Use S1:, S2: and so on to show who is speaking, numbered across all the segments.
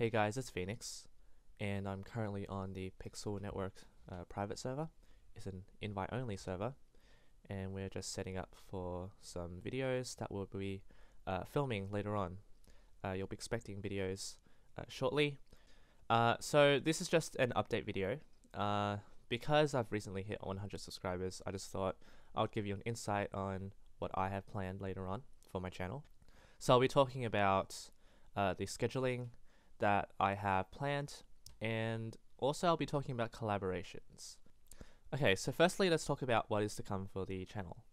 S1: Hey guys, it's Phoenix, and I'm currently on the Pixel Network uh, private server. It's an invite only server, and we're just setting up for some videos that we'll be uh, filming later on. Uh, you'll be expecting videos uh, shortly. Uh, so, this is just an update video. Uh, because I've recently hit 100 subscribers, I just thought I would give you an insight on what I have planned later on for my channel. So, I'll be talking about the scheduling that I have planned, and also I'll be talking about collaborations. Okay, so firstly, let's talk about what is to come for the channel.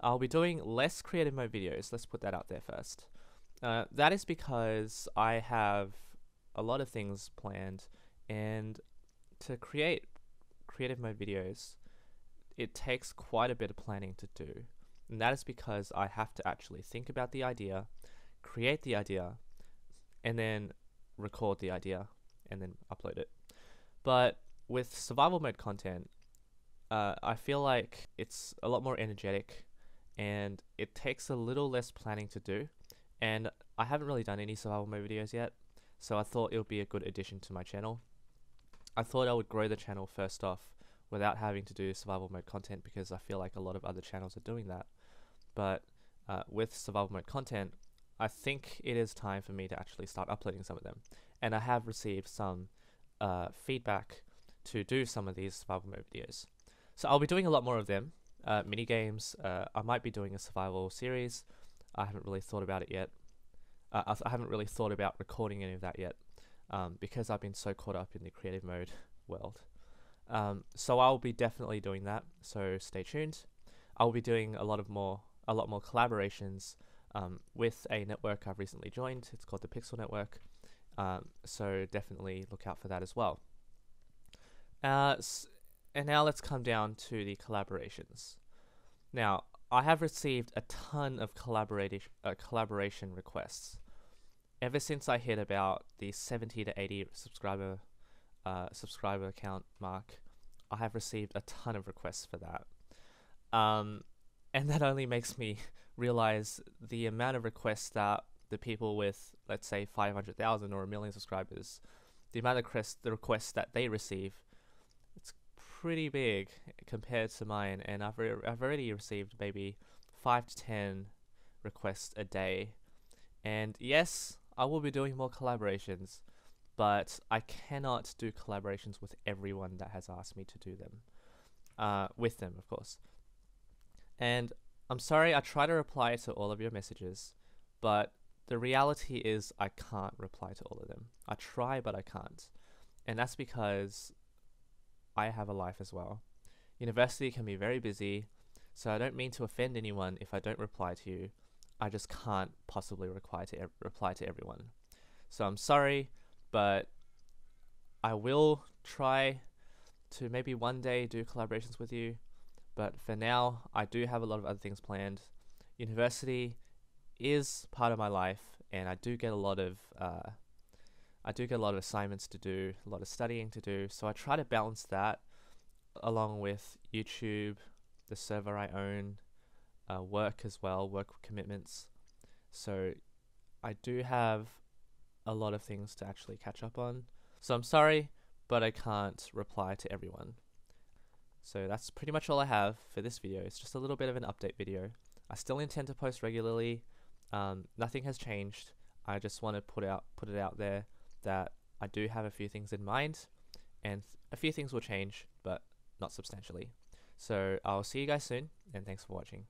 S1: I'll be doing less creative mode videos, let's put that out there first. Uh, that is because I have a lot of things planned, and to create creative mode videos, it takes quite a bit of planning to do. And that is because I have to actually think about the idea, create the idea, and then record the idea and then upload it. But with survival mode content, uh, I feel like it's a lot more energetic and it takes a little less planning to do. And I haven't really done any survival mode videos yet, so I thought it would be a good addition to my channel. I thought I would grow the channel first off without having to do survival mode content because I feel like a lot of other channels are doing that. But uh, with survival mode content, I think it is time for me to actually start uploading some of them. And I have received some uh, feedback to do some of these survival mode videos. So I'll be doing a lot more of them. Uh, mini games. Uh, I might be doing a survival series. I haven't really thought about it yet. Uh, I haven't really thought about recording any of that yet um, because I've been so caught up in the creative mode world. Um, so I'll be definitely doing that. So stay tuned. I'll be doing a lot of more, a lot more collaborations um, with a network I've recently joined. It's called the Pixel Network. Um, so definitely look out for that as well. Uh, and now let's come down to the collaborations. Now, I have received a ton of collaboration uh, collaboration requests ever since I hit about the 70 to 80 subscriber uh, subscriber count mark. I have received a ton of requests for that. Um, and that only makes me realize the amount of requests that the people with, let's say, 500,000 or a million subscribers, the amount of requests, the requests that they receive, it's pretty big compared to mine. And I've, re- I've already received maybe five to 10 requests a day. And yes, I will be doing more collaborations, but I cannot do collaborations with everyone that has asked me to do them. Uh, with them, of course. And I'm sorry, I try to reply to all of your messages, but the reality is I can't reply to all of them. I try, but I can't. And that's because I have a life as well. University can be very busy, so I don't mean to offend anyone if I don't reply to you. I just can't possibly reply to ev- reply to everyone. So I'm sorry, but I will try to maybe one day do collaborations with you. But for now, I do have a lot of other things planned. University is part of my life, and I do get a lot of uh, I do get a lot of assignments to do, a lot of studying to do. So I try to balance that along with YouTube, the server I own, uh, work as well, work commitments. So I do have a lot of things to actually catch up on. So I'm sorry, but I can't reply to everyone. So that's pretty much all I have for this video. It's just a little bit of an update video. I still intend to post regularly. Um, nothing has changed. I just want to put out put it out there that I do have a few things in mind, and a few things will change, but not substantially. So I'll see you guys soon, and thanks for watching.